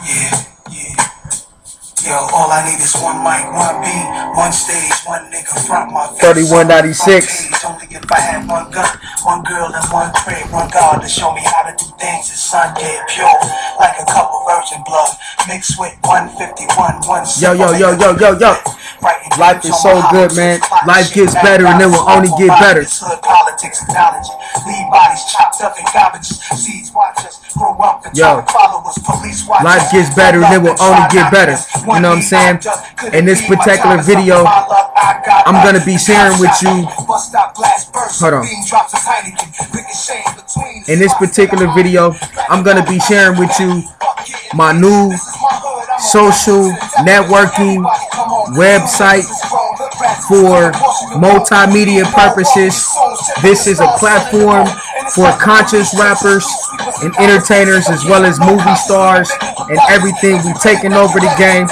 Yeah, yeah. Yo, all I need is one mic, one beat, one stage, one nigga front my face. 3196. Only if I had one gun, one girl and one crib, one God to show me how to do things. It's Sunday pure, like a cup of virgin blood, mixed with 151, one Yo, yo, yo, yo, yo, yo. Life is so good, man. Life gets better and it will only get better. Politics and knowledge. Leave bodies chopped up in garbage. Seeds grow up and Yo. try follow us. Police Life gets better and it will only get better. You know what I'm saying? In this particular video, I'm gonna be sharing with you. Hold on. In this particular video, I'm gonna be sharing with you my new social networking website for multimedia purposes. This is a platform for conscious rappers and entertainers as well as movie stars and everything. We've taken over the game.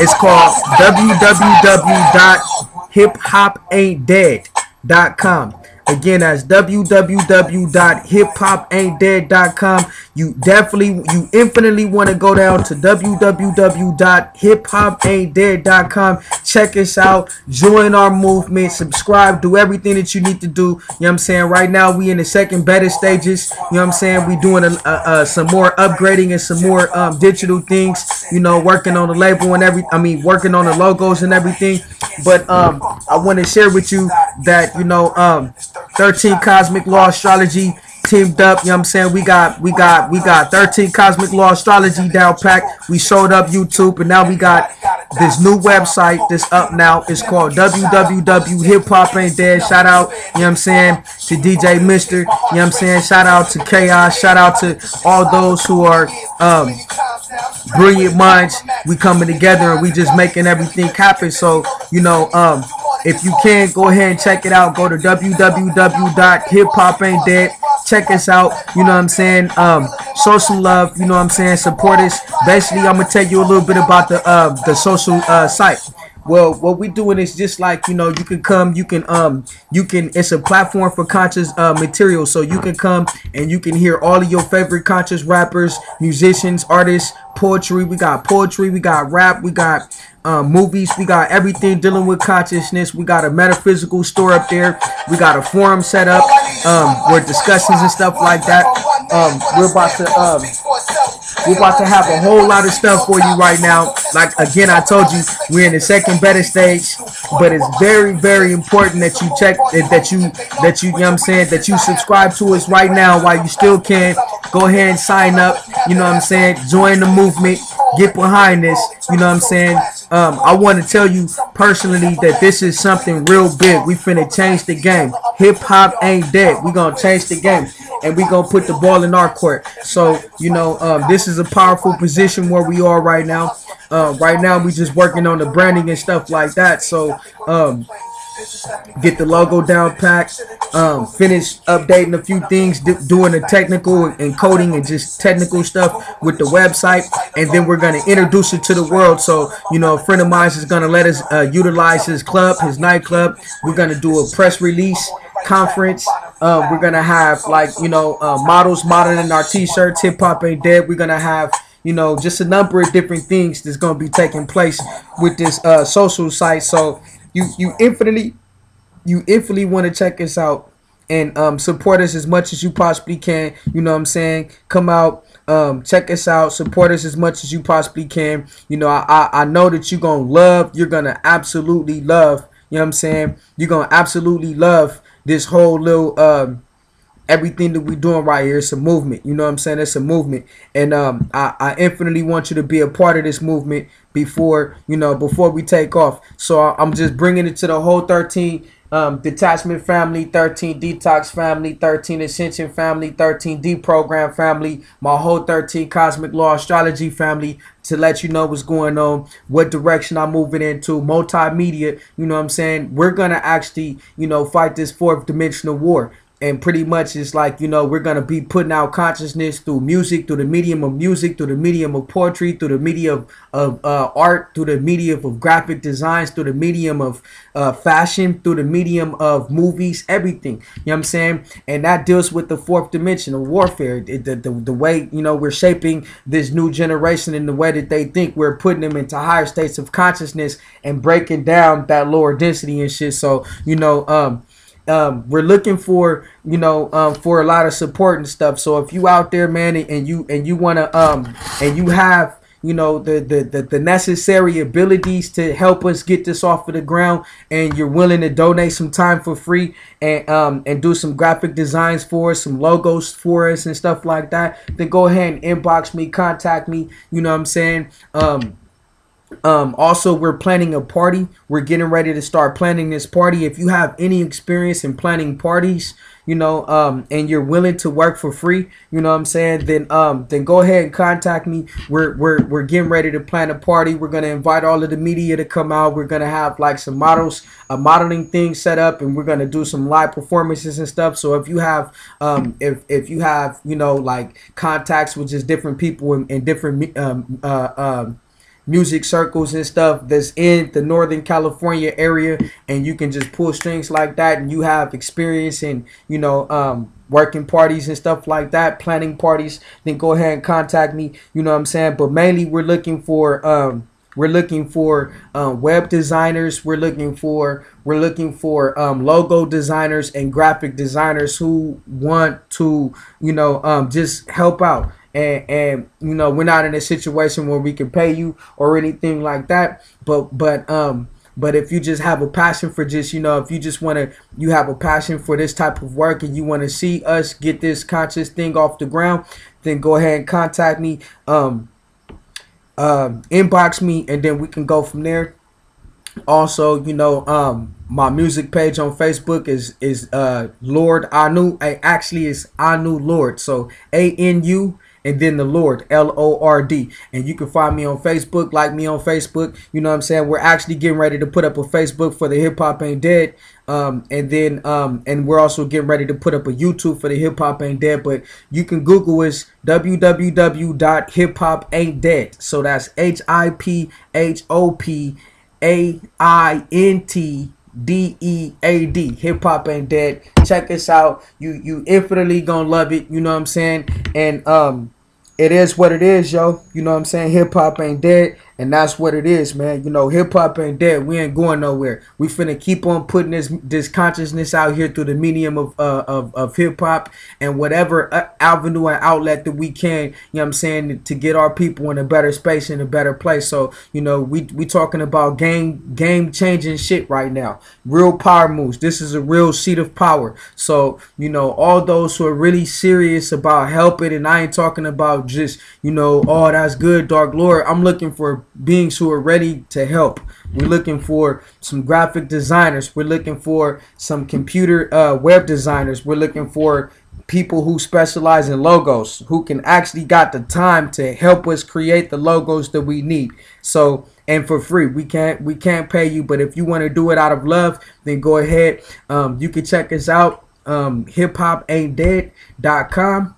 It's called www.hiphopaintdead.com. Again, that's www.hiphopaintdead.com. You definitely, you infinitely want to go down to www.hiphopaintdead.com. Check us out. Join our movement. Subscribe. Do everything that you need to do. You know what I'm saying? Right now, we in the second better stages. You know what I'm saying? We doing a, a, a, some more upgrading and some more um, digital things. You know, working on the label and every. I mean, working on the logos and everything. But um, I want to share with you that you know um, 13 Cosmic Law Astrology teamed up, you know what I'm saying? We got we got we got 13 Cosmic Law Astrology down packed. We showed up YouTube and now we got this new website that's up now. It's called www.hiphop Shout out, you know what I'm saying, to DJ Mister, you know what I'm saying? Shout out to Chaos, shout out to all those who are um brilliant minds. We coming together and we just making everything happen. So, you know, um if you can, go ahead and check it out. Go to www.hiphopaintdead. Check us out. You know what I'm saying? Um, show some love. You know what I'm saying? Support us. Basically, I'm gonna tell you a little bit about the uh, the social uh, site. Well, what we're doing is just like you know, you can come, you can um, you can. It's a platform for conscious uh, material, so you can come and you can hear all of your favorite conscious rappers, musicians, artists, poetry. We got poetry, we got rap, we got um, movies. We got everything dealing with consciousness. We got a metaphysical store up there. We got a forum set up um, where discussions and stuff like that. Um, we're about to um, we're about to have a whole lot of stuff for you right now. Like again, I told you we're in the second better stage, but it's very very important that you check that you that you, you know what I'm saying that you subscribe to us right now while you still can. Go ahead and sign up. You know what I'm saying? Join the movement. Get behind this. You know what I'm saying? Um, I want to tell you personally that this is something real big. We finna change the game. Hip hop ain't dead. We gonna change the game, and we're gonna put the ball in our court. So you know, um, this is a powerful position where we are right now. Uh, right now, we're just working on the branding and stuff like that. So um, get the logo down packed, um, finish updating a few things, doing the technical and coding and just technical stuff with the website, and then we're gonna introduce it to the world. So you know, a friend of mine is gonna let us uh, utilize his club, his nightclub. We're gonna do a press release conference. Uh, we're gonna have like you know uh, models modeling our t-shirts. Hip hop ain't dead. We're gonna have you know just a number of different things that's gonna be taking place with this uh, social site. So you you infinitely you infinitely want to check us out and um, support us as much as you possibly can. You know what I'm saying? Come out, um, check us out, support us as much as you possibly can. You know, I, I, I know that you're going to love, you're going to absolutely love, you know what I'm saying? You're going to absolutely love this whole little, um, everything that we're doing right here. It's a movement. You know what I'm saying? It's a movement. And um, I, I infinitely want you to be a part of this movement before, you know, before we take off. So I'm just bringing it to the whole 13 um, Detachment Family, 13 Detox Family, 13 Ascension Family, 13 Deprogram Family, my whole 13 Cosmic Law Astrology Family to let you know what's going on, what direction I'm moving into, multimedia, you know what I'm saying? We're going to actually, you know, fight this fourth dimensional war and pretty much it's like you know we're gonna be putting out consciousness through music through the medium of music through the medium of poetry through the medium of, uh, art through the medium of graphic designs through the medium of uh, fashion through the medium of movies everything. You know what i'm saying? And that deals with the fourth dimension of warfare. The, the, the, the way you know we're shaping this new generation in the way that they think. We're putting them into higher states of consciousness and breaking down that lower density and shit. So you know um um, we're looking for you know um, for a lot of support and stuff. So if you out there, man, and you and you wanna um and you have you know the, the the the necessary abilities to help us get this off of the ground, and you're willing to donate some time for free and um and do some graphic designs for us, some logos for us and stuff like that, then go ahead and inbox me, contact me. You know what I'm saying? Um um, also, we're planning a party. We're getting ready to start planning this party. If you have any experience in planning parties, you know, um, and you're willing to work for free, you know what I'm saying, then um, then go ahead and contact me. We're we're we're getting ready to plan a party. We're gonna invite all of the media to come out. We're gonna have like some models, a modeling thing set up, and we're gonna do some live performances and stuff. So if you have um, if if you have you know like contacts with just different people and, in different um, uh, um music circles and stuff that's in the Northern California area and you can just pull strings like that and you have experience in, you know, um, working parties and stuff like that, planning parties, then go ahead and contact me. You know what I'm saying? But mainly we're looking for um we're looking for um, web designers. We're looking for we're looking for um, logo designers and graphic designers who want to you know um, just help out and and you know we're not in a situation where we can pay you or anything like that. But but um but if you just have a passion for just you know if you just want to you have a passion for this type of work and you want to see us get this conscious thing off the ground then go ahead and contact me um um inbox me and then we can go from there. Also you know um my music page on facebook is is uh lord anu actually is anu lord. So a-n-u and then the Lord, L O R D. And you can find me on Facebook, like me on Facebook. You know what I'm saying? We're actually getting ready to put up a Facebook for the Hip Hop Ain't Dead. Um, and then um, and we're also getting ready to put up a YouTube for the Hip Hop Ain't Dead. But you can Google us www.hiphopaintdead. So that's H I P H O P A I N T D E A D. Hip hop ain't dead. Check us out. You you infinitely gonna love it. You know what I'm saying? And um it is what it is, yo. You know what I'm saying? Hip hop ain't dead. And that's what it is, man. You know, hip hop ain't dead. We ain't going nowhere. We finna keep on putting this this consciousness out here through the medium of uh, of, of hip hop and whatever uh, avenue and outlet that we can. You know what I'm saying to get our people in a better space in a better place. So you know, we we talking about game game changing shit right now. Real power moves. This is a real seat of power. So you know, all those who are really serious about helping, and I ain't talking about just you know, oh that's good, Dark Lord. I'm looking for beings who are ready to help. We're looking for some graphic designers. We're looking for some computer uh, web designers. We're looking for people who specialize in logos, who can actually got the time to help us create the logos that we need. So and for free. We can't we can't pay you, but if you want to do it out of love, then go ahead. Um, you can check us out. Um, hiphopaintdead.com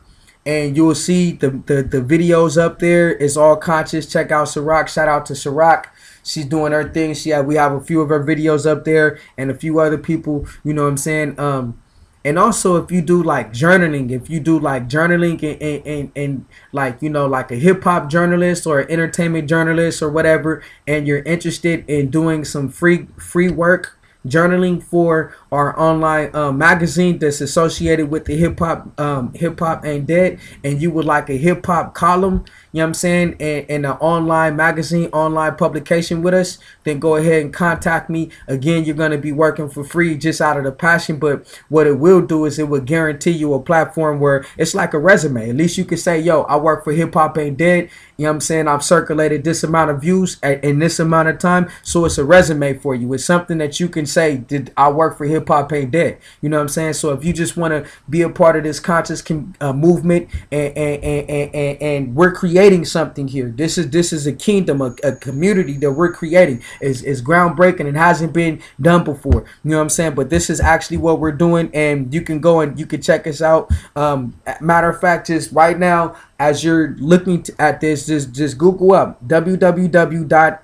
and you'll see the, the, the videos up there. It's all conscious. Check out Ciroc. Shout out to Ciroc. She's doing her thing. She have, we have a few of her videos up there and a few other people. You know what I'm saying? Um, and also if you do like journaling, if you do like journaling and, and, and, and like you know like a hip hop journalist or entertainment journalist or whatever, and you're interested in doing some free free work journaling for our online um, magazine that's associated with the hip hop um, hip hop ain't dead. And you would like a hip hop column you know what I'm saying? And, and an online magazine online publication with us then go ahead and contact me. Again you're going to be working for free just out of the passion but what it will do is it will guarantee you a platform where it's like a resume. At least you can say yo I work for hip hop ain't dead. You know what I'm saying? I've circulated this amount of views in this amount of time so it's a resume for you. It's something that you can say did I work for Hip Hop Ain't Dead. You know what I'm saying? So if you just want to be a part of this conscious uh, movement and and, and and and we're creating something here. This is this is a kingdom, a, a community that we're creating. is is groundbreaking and hasn't been done before. You know what I'm saying? But this is actually what we're doing, and you can go and you can check us out. Um, matter of fact, just right now as you're looking at this, just just Google up www.hip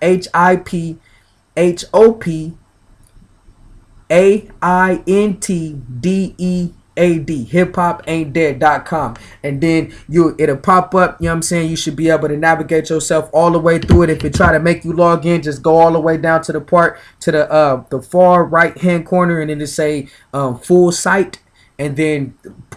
H O P A I N T D E A D hip hop ain't dead.com and then you it'll pop up you know what I'm saying? You should be able to navigate yourself all the way through it. If it try to make you log in just go all the way down to the part to the uh the far right hand corner and then it say um, full site and then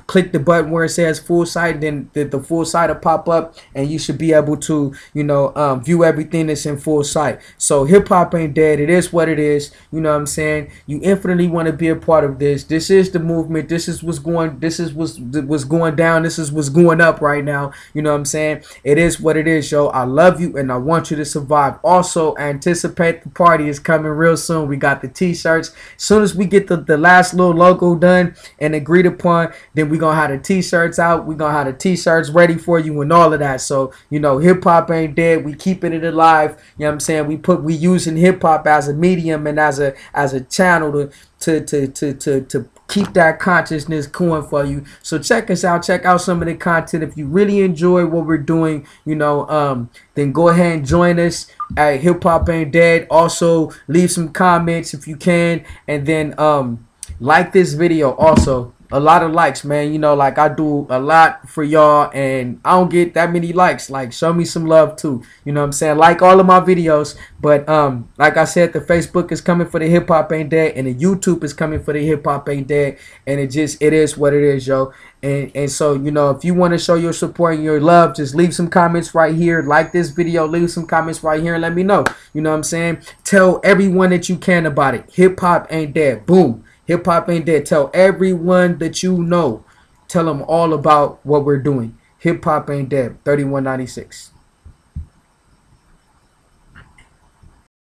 click the button where it says full site then the, the full site will pop up and you should be able to you know um, view everything that's in full site. So hip hop ain't dead. It is what it is. You know what i'm saying? You infinitely want to be a part of this. This is the movement. This is what's going this is what's what's going down. This is what's going up right now. You know what i'm saying? It is what it is yo. I love you and i want you to survive. Also anticipate the party is coming real soon. We got the t-shirts. As soon as we get the, the last little logo done and agreed upon then we we gonna have the t-shirts out. We gonna have the t-shirts ready for you and all of that. So you know, hip hop ain't dead. We keeping it alive. You know what I'm saying? We put we using hip hop as a medium and as a as a channel to to to to to, to keep that consciousness going for you. So check us out. Check out some of the content. If you really enjoy what we're doing, you know, um, then go ahead and join us at Hip Hop Ain't Dead. Also, leave some comments if you can, and then um, like this video also a lot of likes, man. You know, like I do a lot for y'all, and I don't get that many likes. Like, show me some love too. You know what I'm saying? Like all of my videos, but um, like I said, the Facebook is coming for the hip hop ain't dead, and the YouTube is coming for the hip hop ain't dead, and it just it is what it is, yo. And and so you know, if you want to show your support and your love, just leave some comments right here. Like this video, leave some comments right here, and let me know. You know what I'm saying? Tell everyone that you can about it. Hip hop ain't dead. Boom. Hip hop ain't dead. Tell everyone that you know. Tell them all about what we're doing. Hip hop ain't dead. 3196.